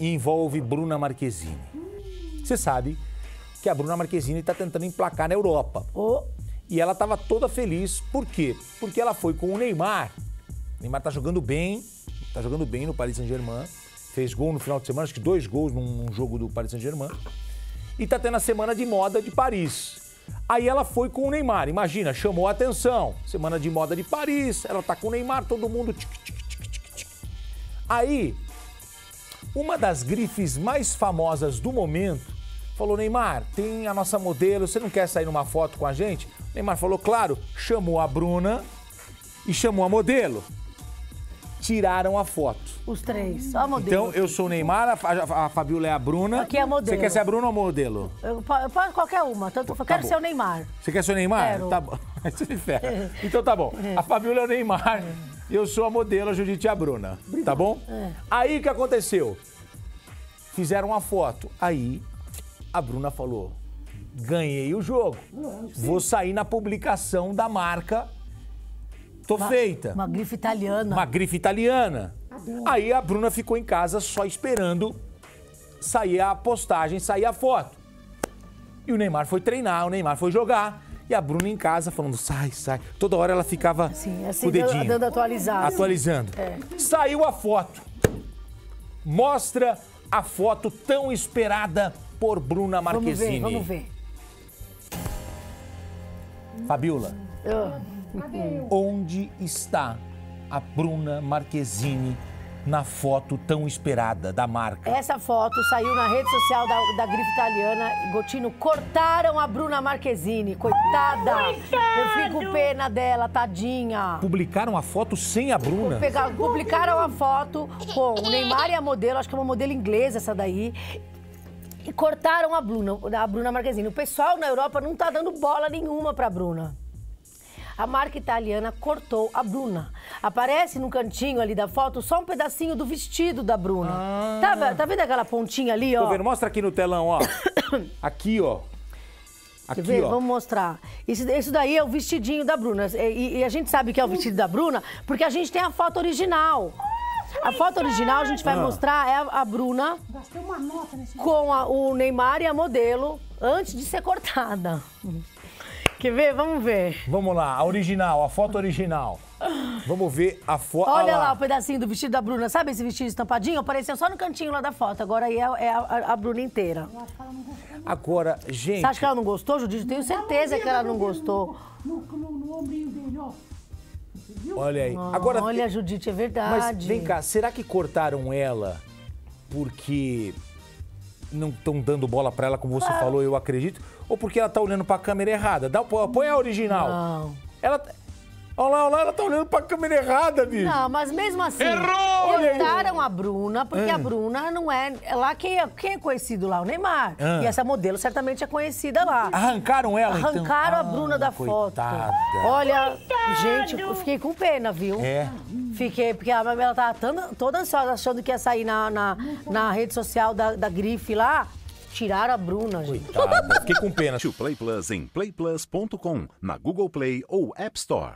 envolve Bruna Marquezine. Você sabe que a Bruna Marquezine está tentando emplacar na Europa. Ô, E ela estava toda feliz. Por quê? Porque ela foi com o Neymar. O Neymar tá jogando bem, tá jogando bem no Paris Saint-Germain. Fez gol no final de semana, acho que dois gols num, num jogo do Paris Saint-Germain. E tá tendo a semana de moda de Paris. Aí ela foi com o Neymar, imagina, chamou a atenção. Semana de moda de Paris, ela tá com o Neymar, todo mundo. tic, tic, tic. Aí, uma das grifes mais famosas do momento falou: Neymar, tem a nossa modelo, você não quer sair numa foto com a gente? O Neymar falou: claro, chamou a Bruna e chamou a modelo. Tiraram a foto. os três. Só modelo. Então, eu sou o Neymar, a, a Fabiola é a Bruna. Aqui é a modelo. Você quer ser a Bruna ou a modelo? Eu, po- eu posso qualquer uma. Tanto, eu quero bom. ser o Neymar. Você quer ser o Neymar? Quero. Tá bom. Você me ferra. Então tá bom. A Fabiola é o Neymar, eu sou a modelo, a Judite é a Bruna. Tá bom? Aí o que aconteceu? Fizeram uma foto. Aí a Bruna falou: ganhei o jogo. Vou sair na publicação da marca. Tô feita. Uma grife italiana. Uma grife italiana. Aí a Bruna ficou em casa só esperando sair a postagem, sair a foto. E o Neymar foi treinar, o Neymar foi jogar. E a Bruna em casa falando, sai, sai. Toda hora ela ficava Assim, assim, com o dedinho. dando atualizado. Atualizando. É. Saiu a foto. Mostra a foto tão esperada por Bruna Vamos Marquezine. ver, vamos ver. Fabiola, Ah, onde está a Bruna Marquezine na foto tão esperada da marca? Essa foto saiu na rede social da, da grife italiana. Gotino, cortaram a Bruna Marquezine. Coitada. Eu fico com pena dela, tadinha. Publicaram a foto sem a Bruna? Pegaram, publicaram a foto com o Neymar e a modelo, acho que é uma modelo inglesa essa daí. E cortaram a Bruna, a Bruna Marquezine. O pessoal na Europa não tá dando bola nenhuma pra Bruna. A marca italiana cortou a Bruna. Aparece no cantinho ali da foto só um pedacinho do vestido da Bruna. Tá, ve- tá vendo aquela pontinha ali, ó? Tô vendo, mostra aqui no telão, ó. Aqui, ó. Quer Aqui, ver? ó. Vamos mostrar. Isso, isso daí é o vestidinho da Bruna. E, e a gente sabe que é o vestido da Bruna porque a gente tem a foto original. A foto original a gente Ah. vai mostrar é a, a Bruna com a- o Neymar e a modelo antes de ser cortada. Quer ver? Vamos ver. Vamos lá, a original, a foto original. Vamos ver a foto. Olha lá o pedacinho do vestido da Bruna. Sabe esse vestido estampadinho? Apareceu só no cantinho lá da foto. Agora aí é, é a, a Bruna inteira. Agora, gente. Você acha que ela não gostou, Judite? Eu Tenho certeza que ela não gostou. No, no, no ombrinho dele, ó. Olha aí. Agora, Olha, Judite, é verdade. mas vem cá, será que cortaram ela porque não estão dando bola pra ela, como você falou, eu acredito? Ou porque ela tá olhando pra câmera errada? Dá, põe a original. Não. Ela. Olha lá, olha lá, ela tá olhando pra câmera errada, bicho. Não, mas mesmo assim, aí. cortaram a Bruna, porque Ah. a Bruna não é. é Lá quem é, quem é conhecido lá? O Neymar. Ah. E essa modelo certamente é conhecida lá. Arrancaram ela, então? Arrancaram a Ah, Bruna da coitada. foto. Olha, gente, eu fiquei com pena, viu? É. Fiquei, porque a ela tava tão- toda ansiosa, achando que ia sair na, na, na rede social da, da grife lá. Tiraram a Bruna, gente. Coitada. Fiquei com pena. To Play Plus em playplus.com, na Google Play ou App Store.